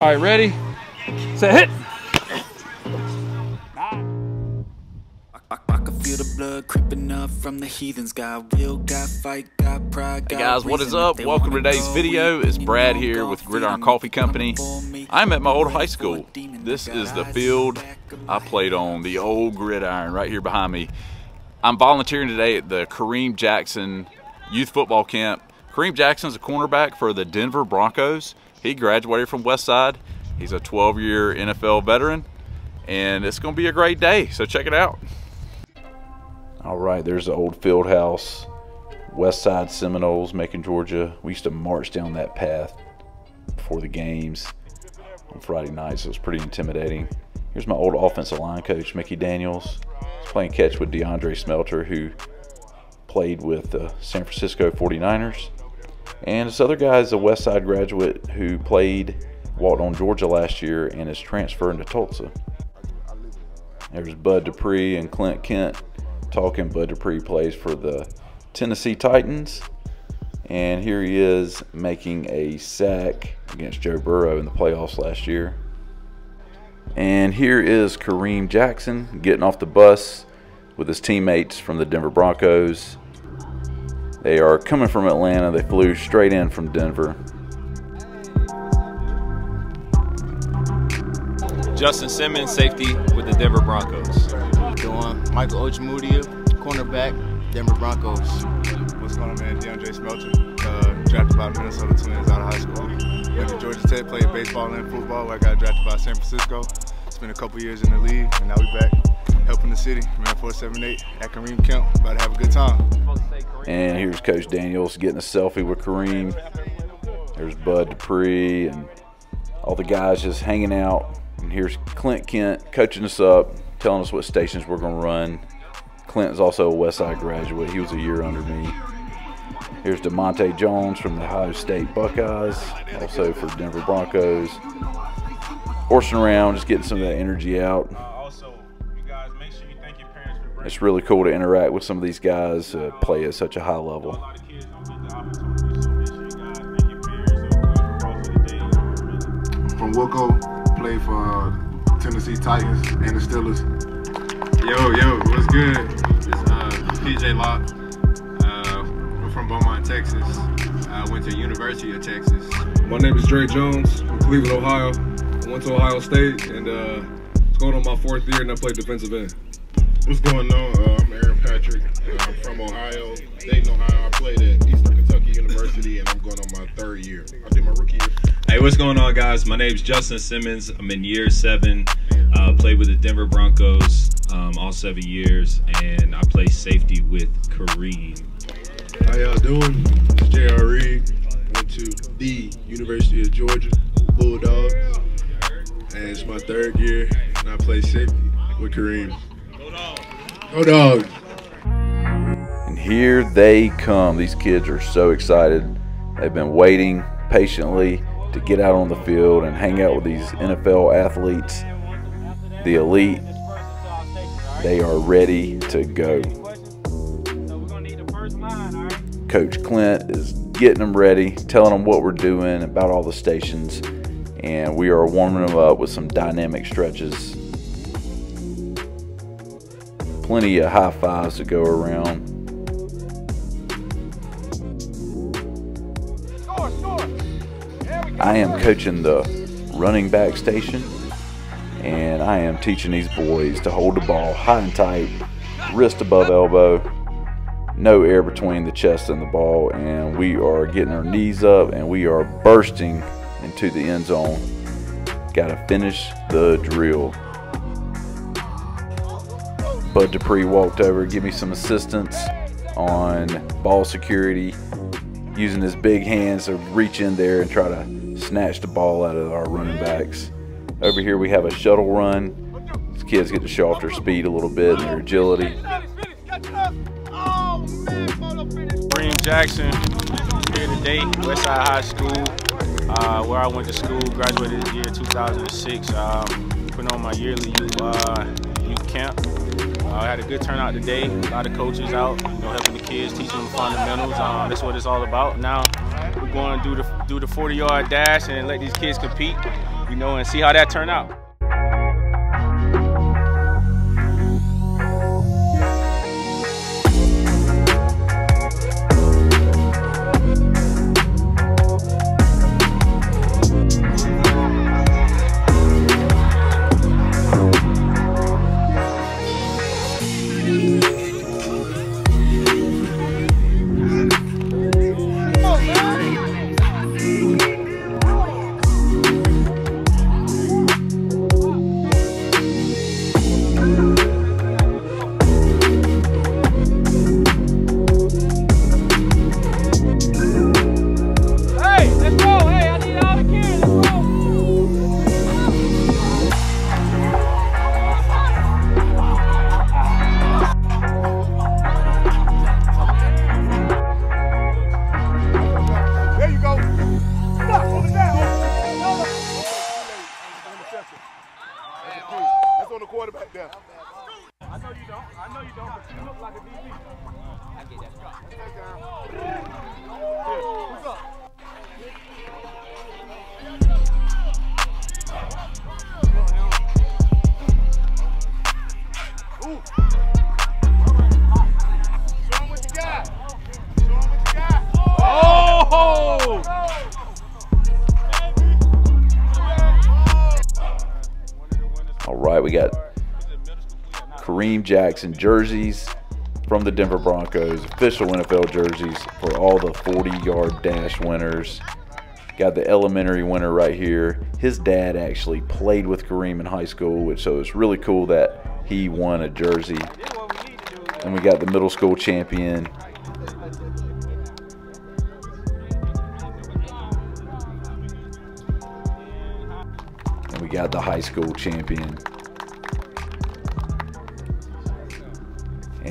All right, ready? Set, hit. I, I can feel the blood creeping up from the heathens. Got will, got fight, got pride. Hey guys, what is up? Welcome to today's video. It's Brad here with Gridiron Coffee Company. want for me. I'm at my old high school. This is the field I played on, the old gridiron right here behind me. I'm volunteering today at the Kareem Jackson Youth Football Camp. Kareem Jackson's a cornerback for the Denver Broncos. He graduated from Westside. He's a 12-year NFL veteran, and it's going to be a great day. So check it out. All right, there's the old field house, West Side Seminoles, Macon, Georgia. We used to march down that path before the games on Friday nights. It was pretty intimidating. Here's my old offensive line coach, Mickey Daniels. He's playing catch with DeAndre Smelter, who played with the San Francisco 49ers. And this other guy is a West Side graduate who played, walked on Georgia last year and is transferring to Tulsa. There's Bud Dupree and Clint Kent talking. Bud Dupree plays for the Tennessee Titans. And here he is making a sack against Joe Burrow in the playoffs last year. And here is Kareem Jackson getting off the bus with his teammates from the Denver Broncos. They are coming from Atlanta. They flew straight in from Denver. Justin Simmons, safety with the Denver Broncos. Doing Michael Ojemudia, cornerback, Denver Broncos. What's going on, man? DeAndre Smelter, uh, drafted by Minnesota Twins out of high school. Went to Georgia Tech, played baseball and football. Where I got drafted by San Francisco. Spent a couple years in the league, and now we back helping the city. Man, 478 at Kareem Kemp. About to have a good time. And here's Coach Daniels getting a selfie with Kareem. There's Bud Dupree and all the guys just hanging out. And here's Clint Kent coaching us up, telling us what stations we're going to run. Clint is also a Westside graduate. He was a year under me. Here's Dre'Mont Jones from the Ohio State Buckeyes, also for Denver Broncos. Horsing around, just getting some of that energy out. Also, you guys make sure you thank your parents for bringing It's really cool to interact with some of these guys, uh, play at such a high level. lot of kids don't get the opportunity. So make sure you guys thank your parents or whoever for the day. from Wilco, play for uh, Tennessee Titans and the Steelers. Yo, yo, what's good? It's uh, PJ Locke. Uh, I'm from Beaumont, Texas. I went to University of Texas. My name is Dre Jones from Cleveland, Ohio. I went to Ohio State and uh, it's going on my fourth year and I played defensive end. What's going on? Uh, I'm Aaron Patrick. Uh, I'm from Ohio, Dayton, Ohio. I played at Eastern Kentucky University, and I'm going on my third year. I did my rookie year. Hey, what's going on, guys? My name's Justin Simmons. I'm in year seven. Uh, played with the Denver Broncos um, all seven years, and I play safety with Kareem. How y'all doing? It's J.R. Reed. Went to the University of Georgia Bulldogs, and it's my third year, and I play safety with Kareem. Go dog. And here they come. These kids are so excited. They've been waiting patiently to get out on the field and hang out with these NFL athletes, the elite. They are ready to go. Coach Clint is getting them ready, telling them what we're doing about all the stations, and we are warming them up with some dynamic stretches. Plenty of high fives to go around. I am coaching the running back station, and I am teaching these boys to hold the ball high and tight, wrist above elbow, no air between the chest and the ball, and we are getting our knees up and we are bursting into the end zone. Got to finish the drill. Bud Dupree walked over, give me some assistance on ball security, using his big hands to reach in there and try to snatch the ball out of our running backs. Over here we have a shuttle run. These kids get to show off their speed a little bit and their agility. Kareem Jackson here today, Westside High School, uh, where I went to school. Graduated in year 2006. Um, putting on my yearly youth, uh, youth camp. Uh, I had a good turnout today. A lot of coaches out, you know, helping the kids, teaching them fundamentals. Um, that's what it's all about. Now we're going to do the do the 40-yard dash and let these kids compete. you know, and see how that turned out. Right, we got Kareem Jackson jerseys from the Denver Broncos, official NFL jerseys for all the 40 yard dash winners. Got the elementary winner right here. His dad actually played with Kareem in high school, which so it's really cool that he won a jersey. And we got the middle school champion. And we got the high school champion.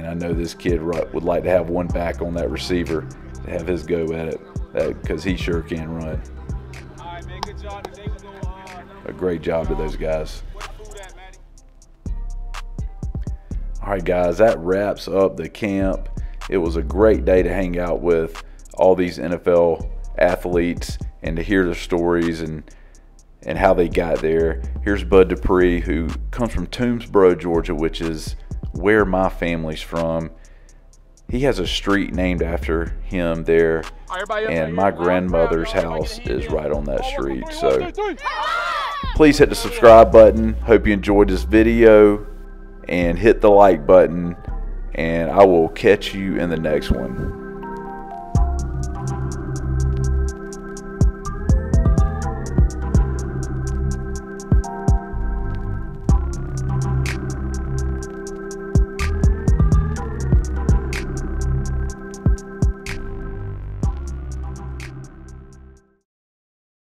I know this kid would like to have one back on that receiver to have his go at it because he sure can run. A great job to those guys. All right, guys, that wraps up the camp. It was a great day to hang out with all these NFL athletes and to hear their stories and and how they got there. Here's Bud Dupree, who comes from Toomsboro, Georgia, which is where my family's from. He has a street named after him there, and my grandmother's house is right on that street. So please hit the subscribe button. Hope you enjoyed this video, and hit the like button, and I will catch you in the next one.